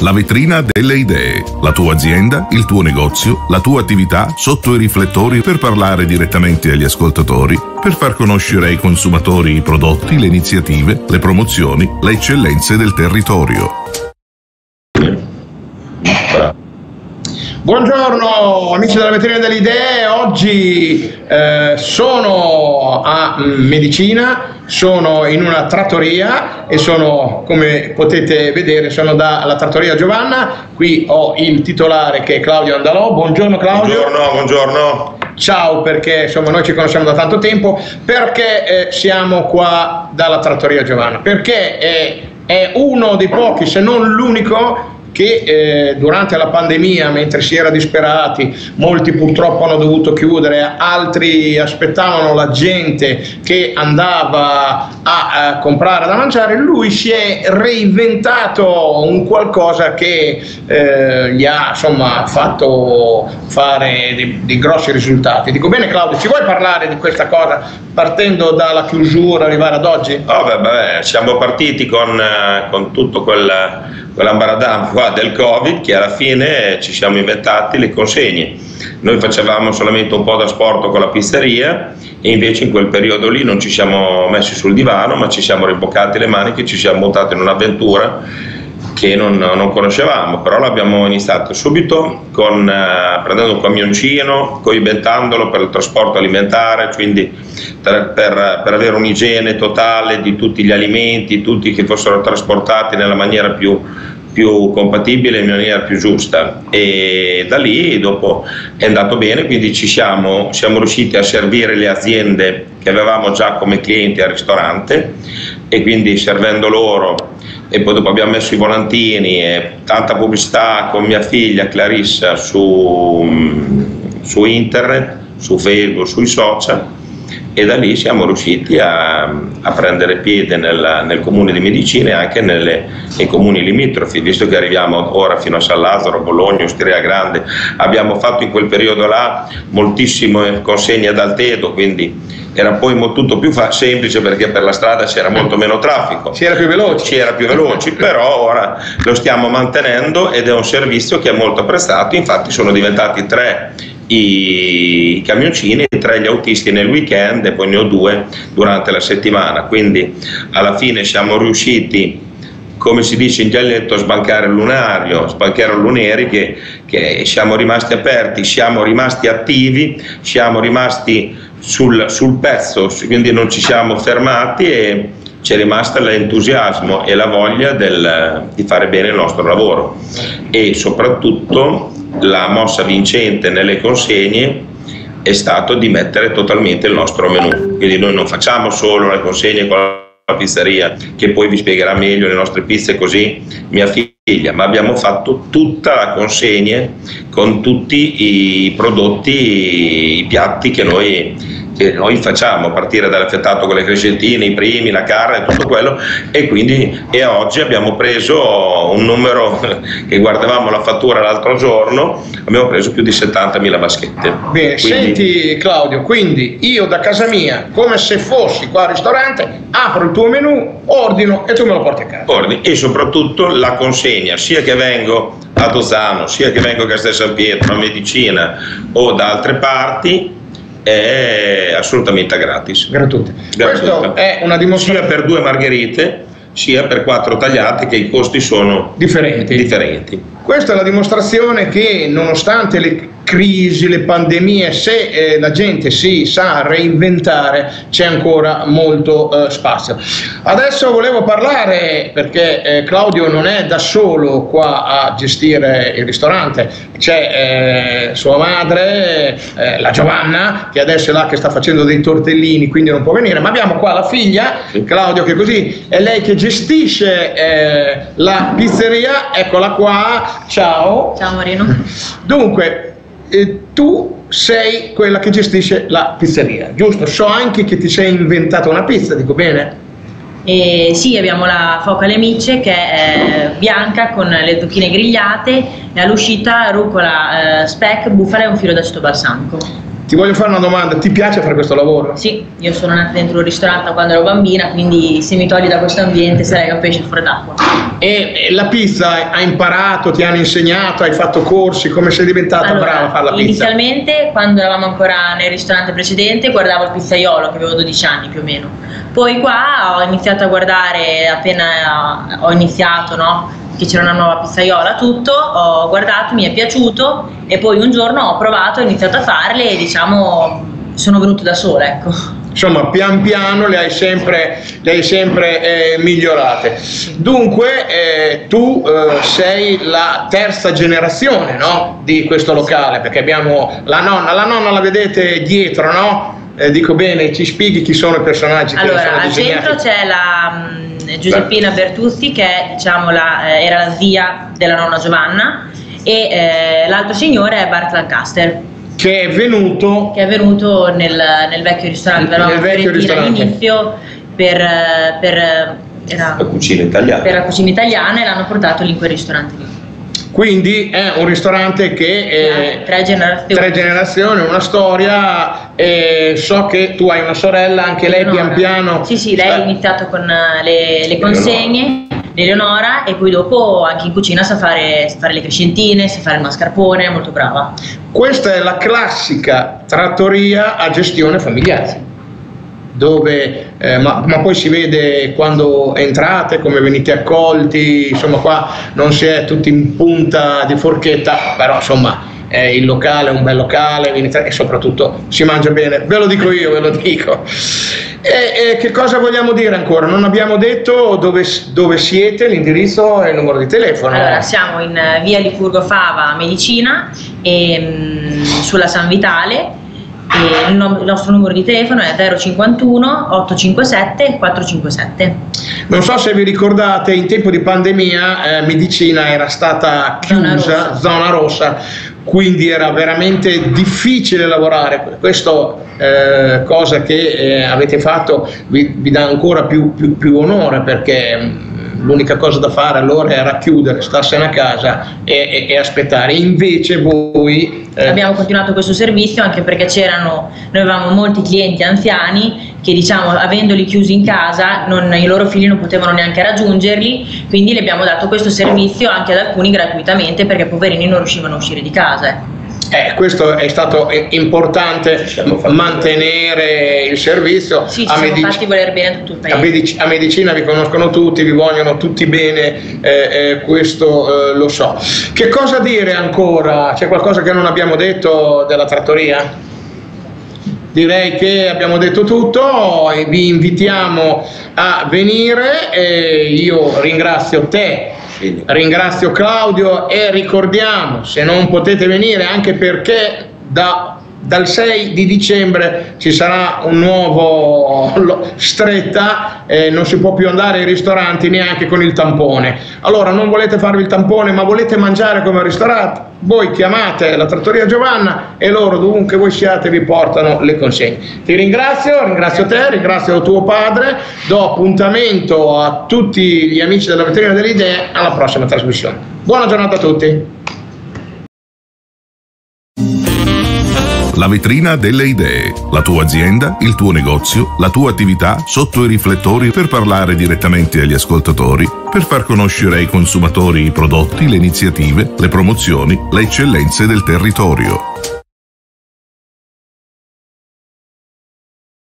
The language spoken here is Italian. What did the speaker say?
la vetrina delle idee. La tua azienda, il tuo negozio, la tua attività sotto i riflettori per parlare direttamente agli ascoltatori, per far conoscere ai consumatori i prodotti, le iniziative, le promozioni, le eccellenze del territorio. Buongiorno amici della vetrina delle idee, oggi eh, sono a Medicina, sono in una trattoria e sono come potete vedere sono dalla trattoria Giovanna, qui ho il titolare che è Claudio Andalò, buongiorno Claudio. Buongiorno, buongiorno. Ciao perché insomma noi ci conosciamo da tanto tempo, perché eh, siamo qua dalla trattoria Giovanna? Perché è, è uno dei pochi se non l'unico che eh, durante la pandemia, mentre si era disperati, molti purtroppo hanno dovuto chiudere, altri aspettavano la gente che andava a, a comprare da mangiare, lui si è reinventato un qualcosa che eh, gli ha insomma, fatto fare dei, grossi risultati. Dico bene Claudio, ci vuoi parlare di questa cosa partendo dalla chiusura, arrivare ad oggi? Oh, beh, beh, siamo partiti con, eh, con tutto quel quell'ambaradam qua del Covid che alla fine ci siamo inventati le consegne. Noi facevamo solamente un po' da sport con la pizzeria e invece in quel periodo lì non ci siamo messi sul divano ma ci siamo riboccati le maniche, ci siamo montati in un'avventura che non, non, conoscevamo, però l'abbiamo iniziato subito con, eh, prendendo un camioncino, coibentandolo per il trasporto alimentare, quindi per, per, per, avere un'igiene totale di tutti gli alimenti, tutti che fossero trasportati nella maniera più, più compatibile, in maniera più giusta. E da lì dopo è andato bene, quindi ci siamo, siamo riusciti a servire le aziende che avevamo già come clienti al ristorante e quindi servendo loro e poi dopo abbiamo messo i volantini e tanta pubblicità con mia figlia Clarissa su, su internet, su Facebook, sui social e da lì siamo riusciti a, a prendere piede nel, nel, comune di Medicina e anche nelle, nei comuni limitrofi, visto che arriviamo ora fino a San Lazzaro, Bologna, Ostria Grande, abbiamo fatto in quel periodo là moltissime consegne ad Altedo, quindi era poi tutto più semplice perché per la strada c'era molto meno traffico. Si era più veloci. Si era più veloci, però ora lo stiamo mantenendo ed è un servizio che è molto apprezzato, infatti sono diventati tre i camioncini e tre gli autisti nel weekend e poi ne ho due durante la settimana, quindi alla fine siamo riusciti come si dice in dialetto, sbancare il lunario, sbancare il luneri, che, che siamo rimasti aperti, siamo rimasti attivi, siamo rimasti sul, sul pezzo, quindi non ci siamo fermati e c'è rimasto l'entusiasmo e la voglia del, di fare bene il nostro lavoro. E soprattutto la mossa vincente nelle consegne è stato di mettere totalmente il nostro menù, quindi noi non facciamo solo le consegne con la pizzeria che poi vi spiegherà meglio le nostre pizze così mia figlia, ma abbiamo fatto tutta la consegna con tutti i prodotti, i piatti che noi che noi facciamo a partire dall'affettato con le crescentine, i primi, la carne, tutto quello e quindi e oggi abbiamo preso un numero che guardavamo la fattura l'altro giorno, abbiamo preso più di 70.000 vaschette. Bene, quindi... senti Claudio, quindi io da casa mia, come se fossi qua al ristorante, apro il tuo menù, ordino e tu me lo porti a casa. Ordini e soprattutto la consegna, sia che vengo a Dozano, sia che vengo a Castel San Pietro, a Medicina o da altre parti, è assolutamente gratis. Gratuita. Questo è una dimostrazione. Sia per due margherite sia per quattro tagliate che i costi sono differenti. differenti. Questa è la dimostrazione che nonostante le crisi, le pandemie, se eh, la gente si sa reinventare c'è ancora molto eh, spazio. Adesso volevo parlare, perché eh, Claudio non è da solo qua a gestire il ristorante, c'è eh, sua madre, eh, la Giovanna, che adesso è là che sta facendo dei tortellini, quindi non può venire, ma abbiamo qua la figlia, Claudio, che così. È lei che gestisce eh, la pizzeria, eccola qua, ciao. Ciao Marino. Dunque, e tu sei quella che gestisce la pizzeria, giusto? So anche che ti sei inventata una pizza, dico bene? E sì, abbiamo la foca alle micce che è bianca con le zucchine grigliate e all'uscita rucola, eh, speck, bufala e un filo d'aceto balsamico. Ti voglio fare una domanda, ti piace fare questo lavoro? Sì, io sono nata dentro un ristorante quando ero bambina, quindi se mi togli da questo ambiente sarei un pesce fuori d'acqua. E la pizza hai imparato, ti hanno insegnato, hai fatto corsi, come sei diventata allora, brava a fare la pizza? Inizialmente, quando eravamo ancora nel ristorante precedente, guardavo il pizzaiolo, che avevo 12 anni più o meno. Poi qua ho iniziato a guardare, appena ho iniziato, no? Che c'era una nuova pizzaiola, tutto, ho guardato, mi è piaciuto e poi un giorno ho provato, ho iniziato a farle e diciamo sono venuto da sola, ecco. Insomma, pian piano le hai sempre, le hai sempre eh, migliorate. Dunque, eh, tu eh, sei la terza generazione no? di questo locale, perché abbiamo la nonna, la nonna la vedete dietro, no? Eh, dico bene, ci spieghi chi sono i personaggi allora, che sono al disegnati? centro c'è la mh, Giuseppina Bertuzzi che diciamo, la, eh, era la zia della nonna Giovanna e eh, l'altro signore è Bart Lancaster che è venuto, che è venuto nel, nel vecchio ristorante, Nel vecchio ristorante. all'inizio per, per, era- La cucina italiana. per la cucina italiana e l'hanno portato lì in quel ristorante lì. Quindi è un ristorante che Eh, tre generazioni. tre generazioni, una storia, e so che tu hai una sorella, anche lei pian Eleonora. piano... Sì, sì, lei ha sta- iniziato con eh, le, le consegne, l'Eleonora, e poi dopo anche in cucina sa fare, sa fare le crescentine, sa fare il mascarpone, è molto brava. Questa è la classica trattoria a gestione familiare, dove, eh, ma, ma poi si vede quando entrate, come venite accolti, insomma qua non si è tutti in punta di forchetta, però insomma eh, il locale è un bel locale venite- e soprattutto si mangia bene, ve lo dico io, ve lo dico. E, e che cosa vogliamo dire ancora? Non abbiamo detto dove, dove siete, l'indirizzo e il numero di telefono. Allora, siamo in eh, via Licurgo Fava, Medicina, e, mm, sulla San Vitale. Il, nom- il nostro numero di telefono è 051 857 457. Non so se vi ricordate, in tempo di pandemia eh, medicina era stata Zona chiusa, rossa. zona rossa, quindi era veramente difficile lavorare. Questo eh, cosa che eh, avete fatto vi, vi dà ancora più, più- più onore perché mm, l'unica cosa da fare allora era chiudere, starsene a casa e, e- e aspettare. Invece voi eh, Abbiamo continuato questo servizio anche perché c'erano, noi avevamo molti clienti anziani che diciamo avendoli chiusi in casa non- i loro figli non potevano neanche raggiungerli, quindi le abbiamo dato questo servizio anche ad alcuni gratuitamente perché poverini non riuscivano a uscire di casa. Eh, questo è stato importante mantenere il servizio. Sì, ci A siamo Medici- fatti voler bene a tutto il a, medicina vi conoscono tutti, vi vogliono tutti bene, eh, eh, questo eh, lo so. Che cosa dire ancora? C'è qualcosa che non abbiamo detto della trattoria? Direi che abbiamo detto tutto e vi invitiamo a venire. e io ringrazio te Quindi, Ringrazio Claudio e ricordiamo, se non potete venire, anche perché da- dal 6 di dicembre ci sarà un nuovo stretta, eh, non si può più andare ai ristoranti neanche con il tampone. Allora non volete farvi il tampone ma volete mangiare come ristorante? Voi chiamate la trattoria Giovanna e loro dovunque voi siate vi portano le consegne. Ti ringrazio, ringrazio te, ringrazio tuo padre, do appuntamento a tutti gli amici della vetrina delle idee alla prossima trasmissione. Buona giornata a tutti. Vetrina delle idee. La tua azienda, il tuo negozio, la tua attività sotto i riflettori per parlare direttamente agli ascoltatori, per far conoscere ai consumatori i prodotti, le iniziative, le promozioni, le eccellenze del territorio.